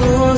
todo.